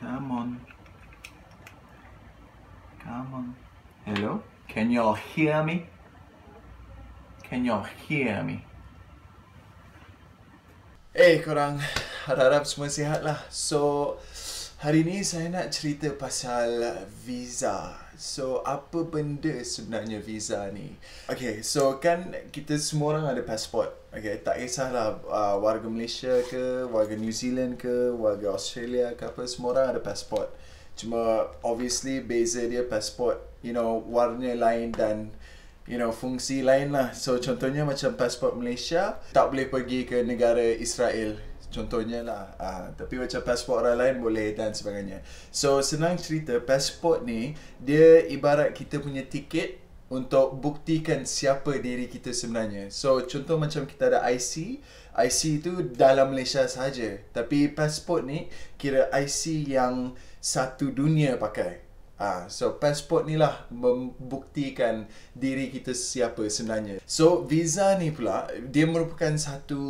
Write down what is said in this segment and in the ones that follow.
Come on. Come on. Hello? Can y'all hear me? Can y'all hear me? Eh korang harap-harap semua sihat lah So hari ni saya nak cerita pasal visa. So apa benda sebenarnya visa ni? Okay so kan kita semua orang ada pasport Okay tak kisahlah uh, warga Malaysia ke Warga New Zealand ke Warga Australia ke apa Semua orang ada pasport Cuma obviously beza dia pasport You know warna lain dan you know fungsi lain lah. So contohnya macam pasport Malaysia tak boleh pergi ke negara Israel contohnya lah uh, tapi macam pasport orang lain boleh dan sebagainya. So senang cerita pasport ni dia ibarat kita punya tiket untuk buktikan siapa diri kita sebenarnya. So contoh macam kita ada IC IC tu dalam Malaysia saja tapi pasport ni kira IC yang satu dunia pakai. Ah, so passport ni lah membuktikan diri kita siapa sebenarnya. So visa ni pula dia merupakan satu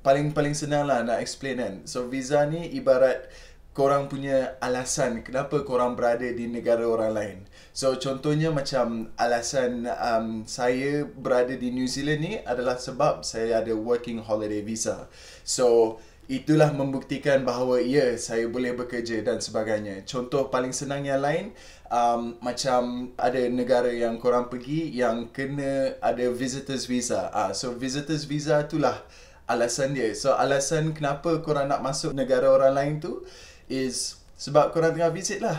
paling paling senang lah nak explain kan. So visa ni ibarat korang punya alasan kenapa korang berada di negara orang lain. So contohnya macam alasan um, saya berada di New Zealand ni adalah sebab saya ada working holiday visa. So itulah membuktikan bahawa ya saya boleh bekerja dan sebagainya. Contoh paling senang yang lain um, macam ada negara yang korang pergi yang kena ada visitors visa. Ah uh, so visitors visa itulah alasan dia. So alasan kenapa korang nak masuk negara orang lain tu is sebab korang tengah visit lah.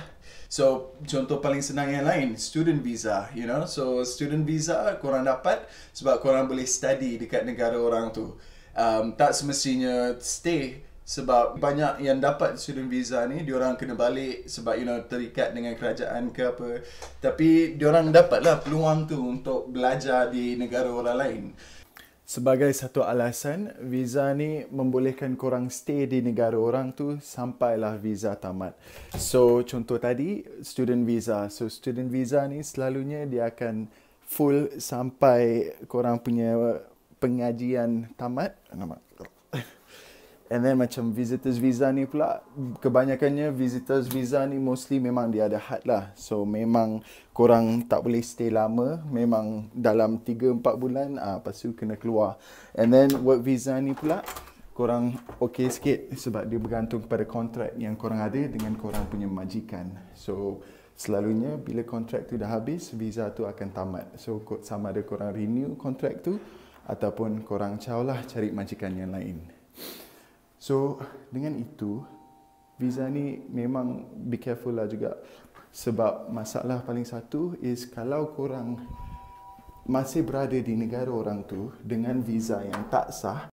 So, contoh paling senang yang lain, student visa, you know. So, student visa korang dapat sebab korang boleh study dekat negara orang tu um, tak semestinya stay sebab banyak yang dapat student visa ni diorang kena balik sebab you know terikat dengan kerajaan ke apa tapi diorang dapatlah peluang tu untuk belajar di negara orang lain sebagai satu alasan visa ni membolehkan korang stay di negara orang tu sampailah visa tamat. So contoh tadi student visa. So student visa ni selalunya dia akan full sampai korang punya pengajian tamat. Nama and then macam visitors visa ni pula kebanyakannya visitors visa ni mostly memang dia ada had lah. So memang korang tak boleh stay lama. Memang dalam 3 4 bulan ah lepas tu kena keluar. And then work visa ni pula korang okey sikit sebab dia bergantung kepada kontrak yang korang ada dengan korang punya majikan. So selalunya bila kontrak tu dah habis visa tu akan tamat. So sama ada korang renew kontrak tu ataupun korang caw lah cari majikan yang lain. So, dengan itu, visa ni memang be careful lah juga. Sebab masalah paling satu is kalau korang masih berada di negara orang tu dengan visa yang tak sah,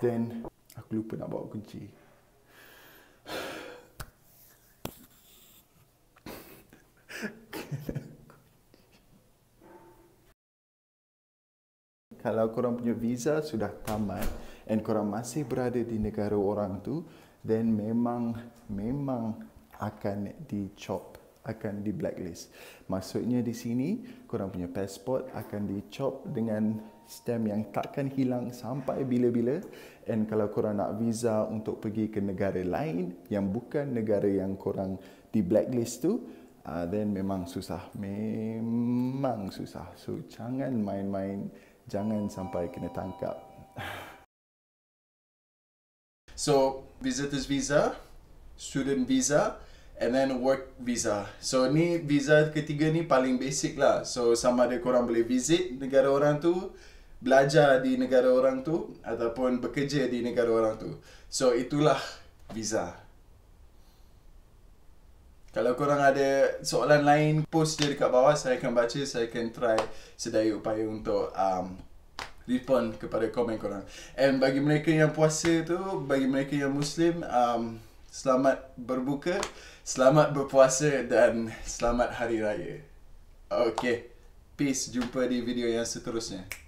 then aku lupa nak bawa kunci. kalau korang punya visa sudah tamat and korang masih berada di negara orang tu then memang memang akan dicop akan di blacklist. Maksudnya di sini korang punya passport akan dicop dengan stamp yang takkan hilang sampai bila-bila. And kalau korang nak visa untuk pergi ke negara lain yang bukan negara yang korang di blacklist tu uh, then memang susah. Memang susah. So jangan main-main. Jangan sampai kena tangkap. So, visitors visa, student visa, and then work visa. So, ni visa ketiga ni paling basic lah. So, sama ada korang boleh visit negara orang tu, belajar di negara orang tu, ataupun bekerja di negara orang tu. So, itulah visa. Kalau korang ada soalan lain, post je dekat bawah. Saya akan baca, saya akan try sedaya upaya untuk um, respond kepada komen korang. And bagi mereka yang puasa tu, bagi mereka yang Muslim, um, selamat berbuka, selamat berpuasa dan selamat hari raya. Okay, peace. Jumpa di video yang seterusnya.